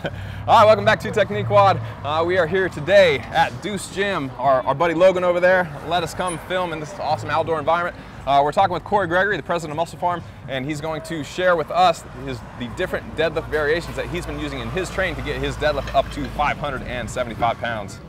All right, welcome back to Technique WOD. Uh, we are here today at Deuce Gym. Our, our buddy Logan over there let us come film in this awesome outdoor environment. Uh, we're talking with Cory Gregory, the president of MusclePharm, and he's going to share with us his, the different deadlift variations that he's been using in his training to get his deadlift up to 575 pounds.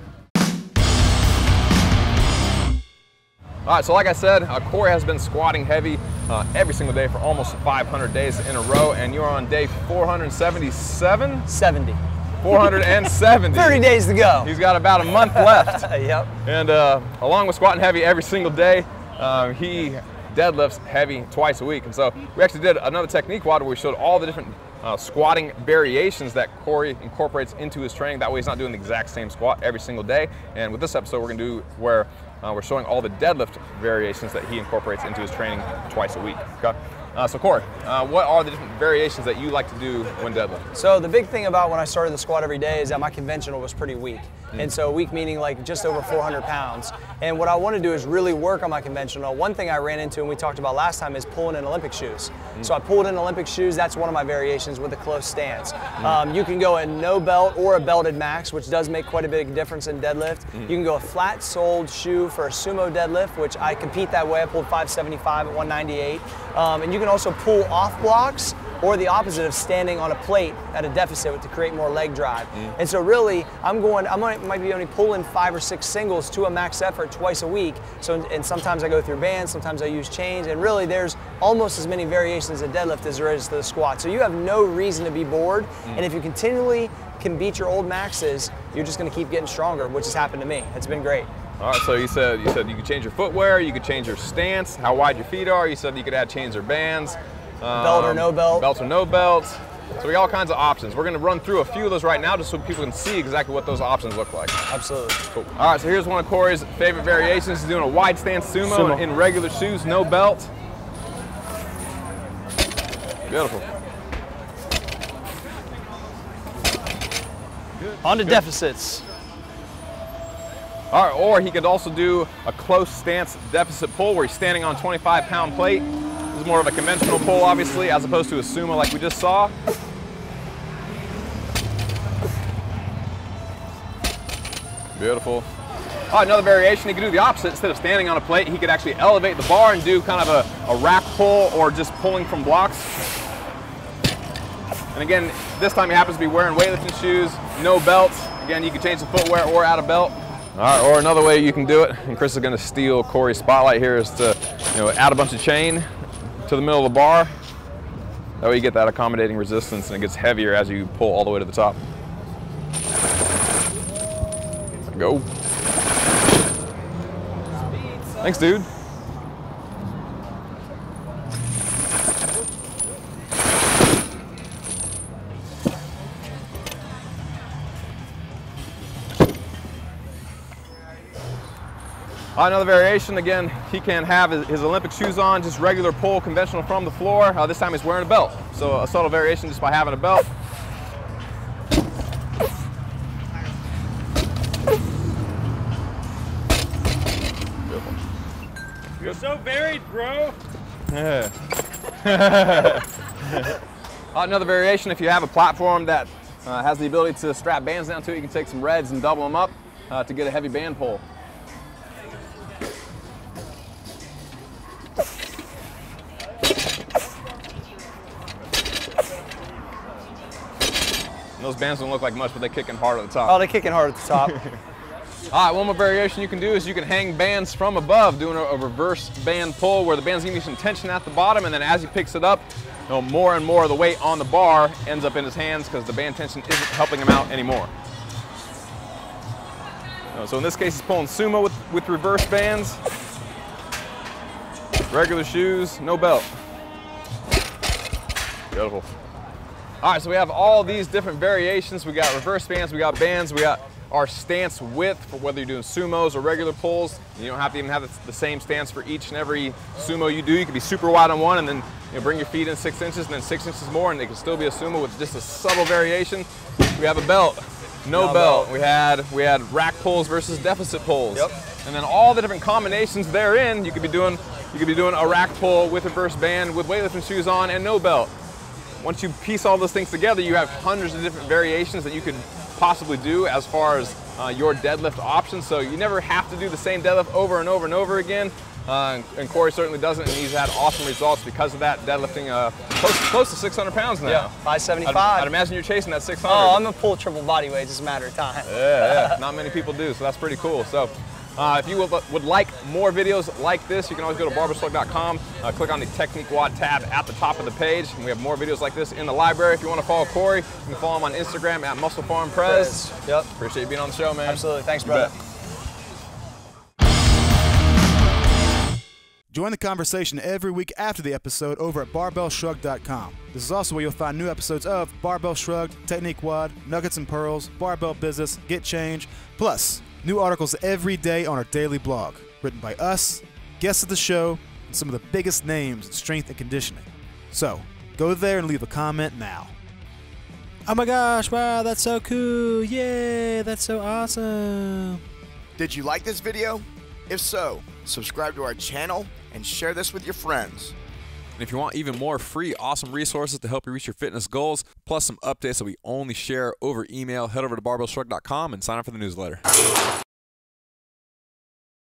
All right, so like I said, uh, Cory has been squatting heavy uh, every single day for almost 500 days in a row, and you're on day 477? 70. 470. 30 days to go. He's got about a month left. yep. And uh, along with squatting heavy every single day, uh, he deadlifts heavy twice a week. And so we actually did another technique WOD where we showed all the different uh, squatting variations that Cory incorporates into his training. That way he's not doing the exact same squat every single day. And with this episode, we're gonna do where uh, we're showing all the deadlift variations that he incorporates into his training twice a week. Okay? Uh, so Cory, uh, what are the different variations that you like to do when deadlifting? So the big thing about when I started the squat every day is that my conventional was pretty weak. Mm. And so weak meaning like just over 400 pounds. And what I want to do is really work on my conventional. One thing I ran into and we talked about last time is pulling in Olympic shoes. Mm. So I pulled in Olympic shoes. That's one of my variations with a close stance. Mm. Um, you can go in no belt or a belted max, which does make quite a big difference in deadlift. Mm. You can go a flat soled shoe for a sumo deadlift, which I compete that way. I pulled 575 at 198. Um, and you can also pull off blocks or the opposite of standing on a plate at a deficit to create more leg drive. Mm. And so really, I'm going, I might, might be only pulling five or six singles to a max effort twice a week. So, and sometimes I go through bands, sometimes I use chains, and really there's almost as many variations of deadlift as there is to the squat. So you have no reason to be bored. Mm. And if you continually can beat your old maxes, you're just gonna keep getting stronger, which has happened to me. It's been great. All right, so you said you said you could change your footwear, you could change your stance, how wide your feet are. You said you could add chains or bands. Um, belt or no belt. Belt or no belt. So we got all kinds of options. We're going to run through a few of those right now just so people can see exactly what those options look like. Absolutely. Cool. All right, so here's one of Cory's favorite variations. He's doing a wide stance sumo, sumo. in regular shoes, no belt. Beautiful. Good. On to deficits. Or he could also do a close stance deficit pull where he's standing on a 25 pound plate. This is more of a conventional pull, obviously, as opposed to a sumo like we just saw. Beautiful. Another variation, he could do the opposite. Instead of standing on a plate, he could actually elevate the bar and do kind of a, a rack pull or just pulling from blocks. And again, this time he happens to be wearing weightlifting shoes, no belt. Again, you can change the footwear or add a belt. All right, or another way you can do it, and Chris is gonna steal Cory's spotlight here, is to you know, add a bunch of chain to the middle of the bar. That way you get that accommodating resistance and it gets heavier as you pull all the way to the top. Go. Thanks, dude. Another variation, again, he can have his, Olympic shoes on, just regular pull, conventional from the floor. Uh, this time he's wearing a belt. So a subtle variation just by having a belt. You're so varied, bro. Yeah. Another variation, if you have a platform that uh, has the ability to strap bands down to it, you can take some reds and double them up uh, to get a heavy band pull. Those bands don't look like much, but they're kicking hard at the top. Oh, they're kicking hard at the top. All right, one more variation you can do is you can hang bands from above, doing a, a reverse band pull where the band's giving you some tension at the bottom, and then as he picks it up, you know, more and more of the weight on the bar ends up in his hands because the band tension isn't helping him out anymore. So in this case, he's pulling sumo with, with reverse bands, regular shoes, no belt. Beautiful. All right, so we have all these different variations. We got reverse bands, we got bands, we got our stance width for whether you're doing sumos or regular pulls. You don't have to even have the same stance for each and every sumo you do. You can be super wide on one and then you know, bring your feet in six inches and then six inches more and it can still be a sumo with just a subtle variation. We have a belt, no, no belt. belt. We had we had rack pulls versus deficit pulls. Yep. And then all the different combinations therein, you could be doing you could be doing a rack pull with reverse band with weightlifting shoes on and no belt. Once you piece all those things together, you have hundreds of different variations that you could possibly do as far as uh, your deadlift options. So you never have to do the same deadlift over and over and over again. Uh, and, Cory certainly doesn't, and he's had awesome results because of that, deadlifting uh, close, close, to 600 pounds now. Yeah, 575. I'd, I'd, imagine you're chasing that 600. Oh, I'm gonna pull triple body weight, it's just a matter of time. yeah, yeah, not many people do, so that's pretty cool. So. Uh, if you would, would, like more videos like this, you can always go to barbellshrugged.com, uh, click on the Technique WOD tab at the top of the page, and we have more videos like this in the library. If you want to follow Cory, you can follow him on Instagram at MusclePharm Prez. Yep. Appreciate you being on the show, man. Absolutely. Thanks, brother. Join the conversation every week after the episode over at barbellshrugged.com. This is also where you'll find new episodes of Barbell Shrugged, Technique WOD, Nuggets and Pearls, Barbell Business, Get Change, plus new articles every day on our daily blog, written by us, guests of the show, and some of the biggest names in strength and conditioning. So, go there and leave a comment now. Oh my gosh, wow, that's so cool. Yay, that's so awesome. Did you like this video? If so, subscribe to our channel and share this with your friends. And if you want even more free, awesome resources to help you reach your fitness goals, plus some updates that we only share over email, head over to barbellshrugged.com and sign up for the newsletter.